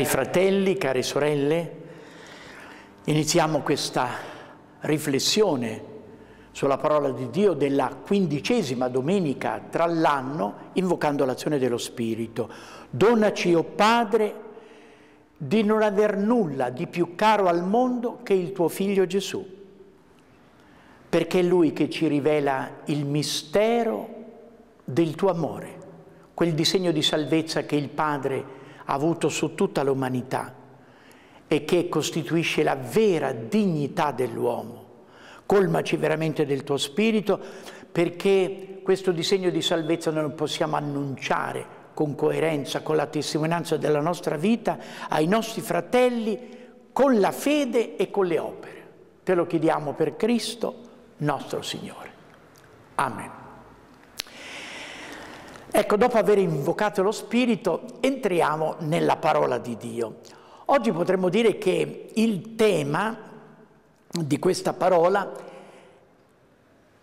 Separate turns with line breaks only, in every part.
Cari fratelli, care sorelle, iniziamo questa riflessione sulla parola di Dio della quindicesima domenica tra l'anno, invocando l'azione dello Spirito. Donaci, o oh Padre, di non aver nulla di più caro al mondo che il tuo figlio Gesù, perché è lui che ci rivela il mistero del tuo amore, quel disegno di salvezza che il Padre ha avuto su tutta l'umanità e che costituisce la vera dignità dell'uomo. Colmaci veramente del tuo spirito perché questo disegno di salvezza noi lo possiamo annunciare con coerenza, con la testimonianza della nostra vita ai nostri fratelli, con la fede e con le opere. Te lo chiediamo per Cristo nostro Signore. Amen. Ecco, dopo aver invocato lo Spirito, entriamo nella parola di Dio. Oggi potremmo dire che il tema di questa parola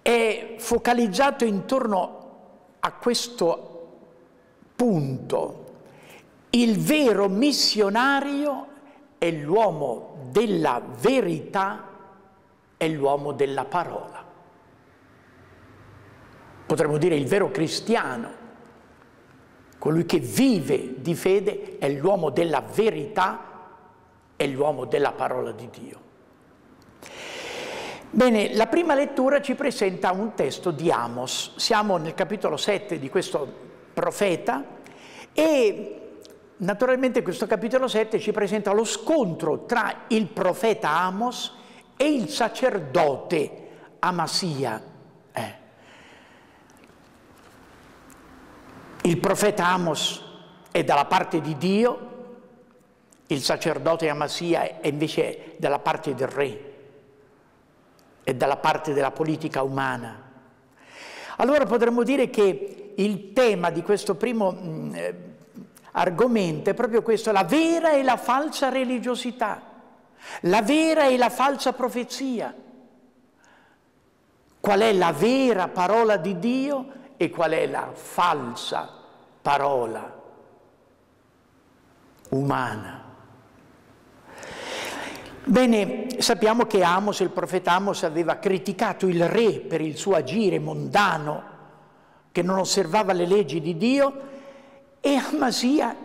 è focalizzato intorno a questo punto. Il vero missionario è l'uomo della verità, è l'uomo della parola. Potremmo dire il vero cristiano Colui che vive di fede è l'uomo della verità, è l'uomo della parola di Dio. Bene, la prima lettura ci presenta un testo di Amos. Siamo nel capitolo 7 di questo profeta e naturalmente questo capitolo 7 ci presenta lo scontro tra il profeta Amos e il sacerdote Amasia. Il profeta Amos è dalla parte di Dio, il sacerdote Amasia è invece dalla parte del re, è dalla parte della politica umana. Allora potremmo dire che il tema di questo primo mh, mm, eh, argomento è proprio questo, la vera e la falsa religiosità, la vera e la falsa profezia. Qual è la vera parola di Dio e qual è la falsa parola umana. Bene, sappiamo che Amos, il profeta Amos, aveva criticato il re per il suo agire mondano, che non osservava le leggi di Dio, e Amasia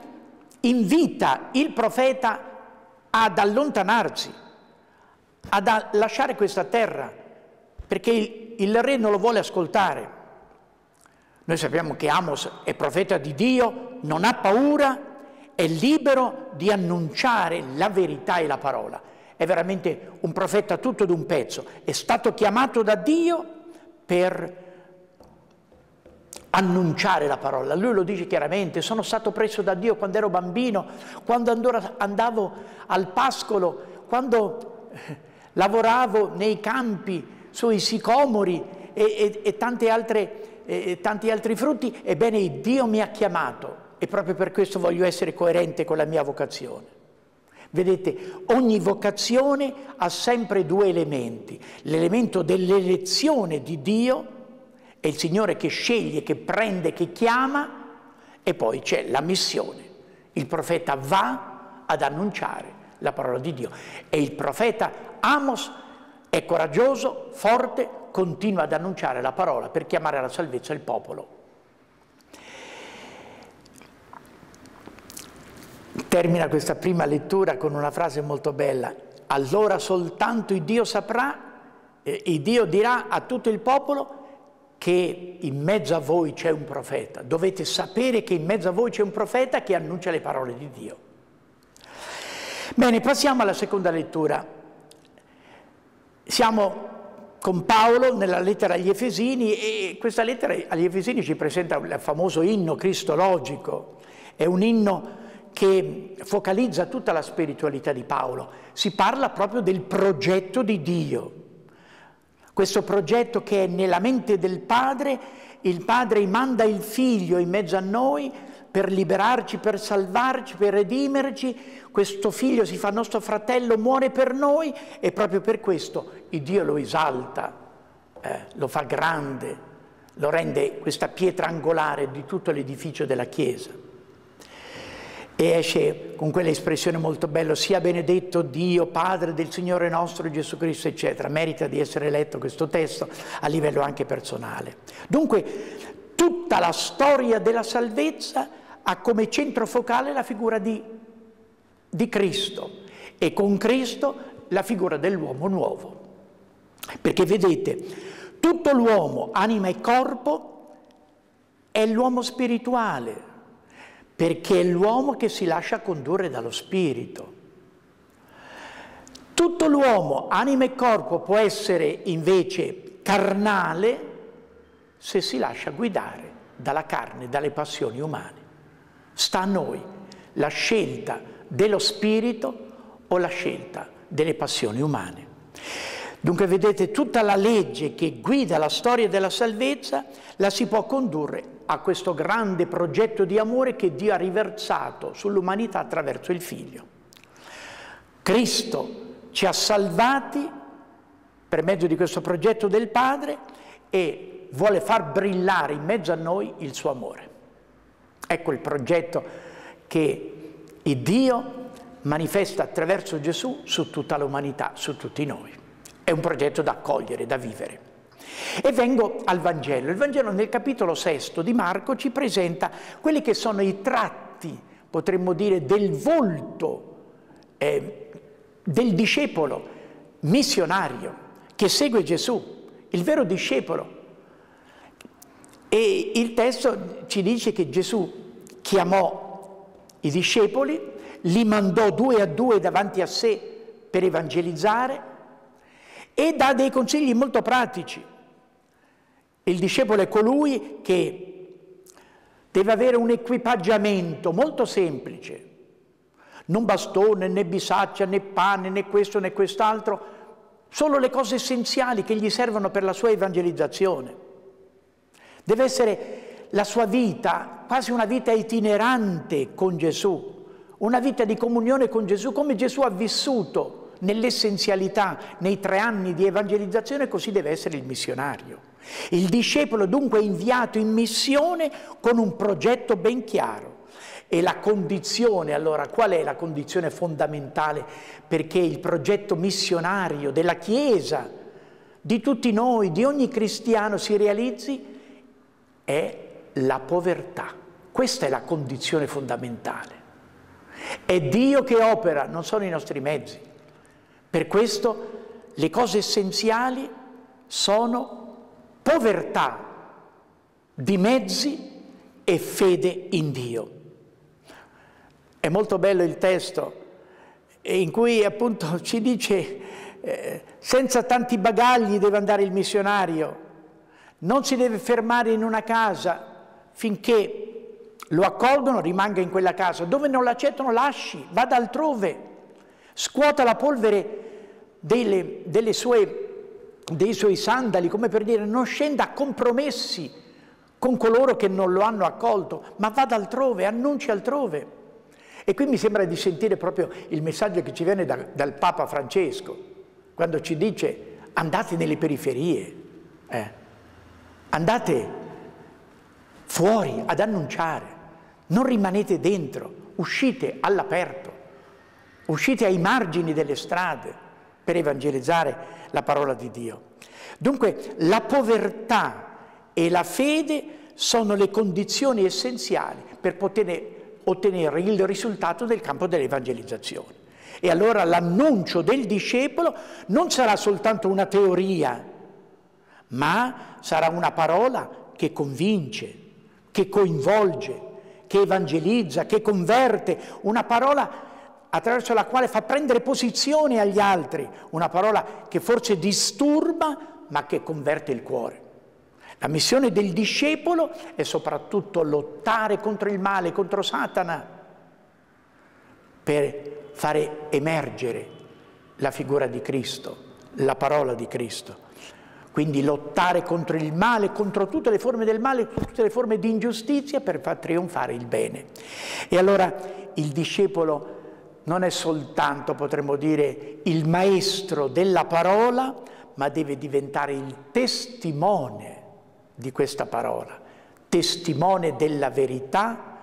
invita il profeta ad allontanarsi, ad lasciare questa terra, perché il, il re non lo vuole ascoltare. Noi sappiamo che Amos è profeta di Dio, non ha paura, è libero di annunciare la verità e la parola. È veramente un profeta tutto d'un pezzo. È stato chiamato da Dio per annunciare la parola. Lui lo dice chiaramente, sono stato preso da Dio quando ero bambino, quando andavo al pascolo, quando lavoravo nei campi, sui sicomori e, e, e tante altre e tanti altri frutti, ebbene Dio mi ha chiamato e proprio per questo voglio essere coerente con la mia vocazione. Vedete, ogni vocazione ha sempre due elementi. L'elemento dell'elezione di Dio, è il Signore che sceglie, che prende, che chiama, e poi c'è la missione. Il profeta va ad annunciare la parola di Dio. E il profeta Amos è coraggioso, forte, continua ad annunciare la parola per chiamare alla salvezza il popolo. Termina questa prima lettura con una frase molto bella. Allora soltanto il Dio saprà, eh, il Dio dirà a tutto il popolo che in mezzo a voi c'è un profeta. Dovete sapere che in mezzo a voi c'è un profeta che annuncia le parole di Dio. Bene, passiamo alla seconda lettura. Siamo con Paolo nella lettera agli Efesini e questa lettera agli Efesini ci presenta il famoso inno cristologico, è un inno che focalizza tutta la spiritualità di Paolo, si parla proprio del progetto di Dio, questo progetto che è nella mente del Padre, il Padre manda il Figlio in mezzo a noi per liberarci, per salvarci, per redimerci, questo figlio si fa nostro fratello, muore per noi e proprio per questo il Dio lo esalta, eh, lo fa grande, lo rende questa pietra angolare di tutto l'edificio della Chiesa. e esce con quell'espressione molto bella, sia benedetto Dio, Padre del Signore nostro Gesù Cristo, eccetera. Merita di essere letto questo testo a livello anche personale. Dunque, tutta la storia della salvezza ha come centro focale la figura di, di Cristo e con Cristo la figura dell'uomo nuovo. Perché vedete, tutto l'uomo, anima e corpo, è l'uomo spirituale, perché è l'uomo che si lascia condurre dallo spirito. Tutto l'uomo, anima e corpo, può essere invece carnale se si lascia guidare dalla carne, dalle passioni umane. Sta a noi la scelta dello spirito o la scelta delle passioni umane. Dunque vedete, tutta la legge che guida la storia della salvezza la si può condurre a questo grande progetto di amore che Dio ha riversato sull'umanità attraverso il Figlio. Cristo ci ha salvati per mezzo di questo progetto del Padre e vuole far brillare in mezzo a noi il suo amore. Ecco il progetto che Dio manifesta attraverso Gesù su tutta l'umanità, su tutti noi. È un progetto da accogliere, da vivere. E vengo al Vangelo. Il Vangelo nel capitolo sesto di Marco ci presenta quelli che sono i tratti, potremmo dire, del volto eh, del discepolo missionario che segue Gesù, il vero discepolo. E il testo ci dice che Gesù chiamò i discepoli li mandò due a due davanti a sé per evangelizzare e dà dei consigli molto pratici. Il discepolo è colui che deve avere un equipaggiamento molto semplice, non bastone né bisaccia né pane né questo né quest'altro, solo le cose essenziali che gli servono per la sua evangelizzazione. Deve essere la sua vita quasi una vita itinerante con Gesù, una vita di comunione con Gesù, come Gesù ha vissuto nell'essenzialità nei tre anni di evangelizzazione, così deve essere il missionario. Il discepolo dunque è inviato in missione con un progetto ben chiaro. E la condizione, allora, qual è la condizione fondamentale perché il progetto missionario della Chiesa, di tutti noi, di ogni cristiano si realizzi? È la povertà. Questa è la condizione fondamentale. È Dio che opera, non sono i nostri mezzi. Per questo le cose essenziali sono povertà di mezzi e fede in Dio. È molto bello il testo in cui appunto ci dice eh, senza tanti bagagli deve andare il missionario, non si deve fermare in una casa finché lo accolgono, rimanga in quella casa, dove non l'accettano lasci, vada altrove, scuota la polvere delle, delle sue, dei suoi sandali, come per dire non scenda a compromessi con coloro che non lo hanno accolto, ma vada altrove, annunci altrove. E qui mi sembra di sentire proprio il messaggio che ci viene da, dal Papa Francesco, quando ci dice andate nelle periferie, eh, andate fuori ad annunciare. Non rimanete dentro, uscite all'aperto, uscite ai margini delle strade per evangelizzare la parola di Dio. Dunque la povertà e la fede sono le condizioni essenziali per poter ottenere il risultato del campo dell'evangelizzazione. E allora l'annuncio del discepolo non sarà soltanto una teoria, ma sarà una parola che convince, che coinvolge, che evangelizza, che converte, una parola attraverso la quale fa prendere posizione agli altri, una parola che forse disturba ma che converte il cuore. La missione del discepolo è soprattutto lottare contro il male, contro Satana, per fare emergere la figura di Cristo, la parola di Cristo. Quindi lottare contro il male, contro tutte le forme del male, tutte le forme di ingiustizia per far trionfare il bene. E allora il discepolo non è soltanto, potremmo dire, il maestro della parola, ma deve diventare il testimone di questa parola, testimone della verità,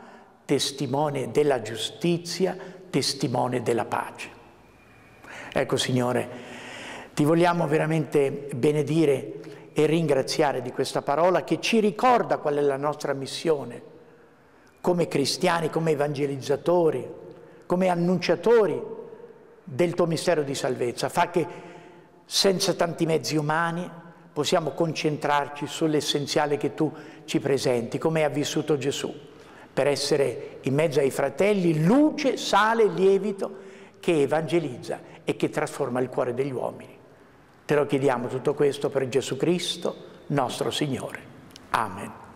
testimone della giustizia, testimone della pace. Ecco Signore, ti vogliamo veramente benedire e ringraziare di questa parola che ci ricorda qual è la nostra missione come cristiani, come evangelizzatori, come annunciatori del tuo mistero di salvezza. Fa che senza tanti mezzi umani possiamo concentrarci sull'essenziale che tu ci presenti, come ha vissuto Gesù, per essere in mezzo ai fratelli luce, sale, lievito che evangelizza e che trasforma il cuore degli uomini. Te lo chiediamo tutto questo per Gesù Cristo, nostro Signore. Amen.